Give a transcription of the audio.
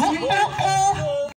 Oh, oh, oh.